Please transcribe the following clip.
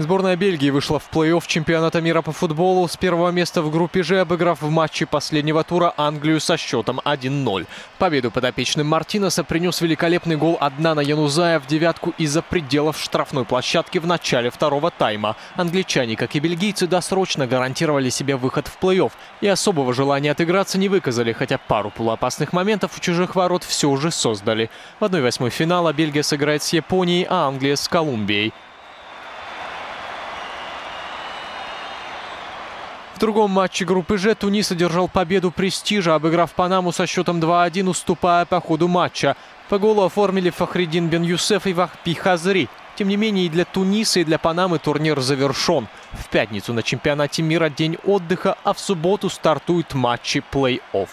Сборная Бельгии вышла в плей-офф чемпионата мира по футболу с первого места в группе Ж, обыграв в матче последнего тура Англию со счетом 1-0. Победу подопечным Мартинеса принес великолепный гол Аднана Янузая в девятку из-за пределов штрафной площадки в начале второго тайма. Англичане, как и бельгийцы, досрочно гарантировали себе выход в плей-офф и особого желания отыграться не выказали, хотя пару полуопасных моментов у чужих ворот все же создали. В 1-8 финала Бельгия сыграет с Японией, а Англия с Колумбией. В другом матче группы Ж Тунис одержал победу престижа, обыграв Панаму со счетом 2-1, уступая по ходу матча. По голу оформили Фахридин Бен Юсеф и Вахпи Хазри. Тем не менее, и для Туниса, и для Панамы турнир завершен. В пятницу на чемпионате мира день отдыха, а в субботу стартуют матчи плей-офф.